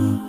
Ooh.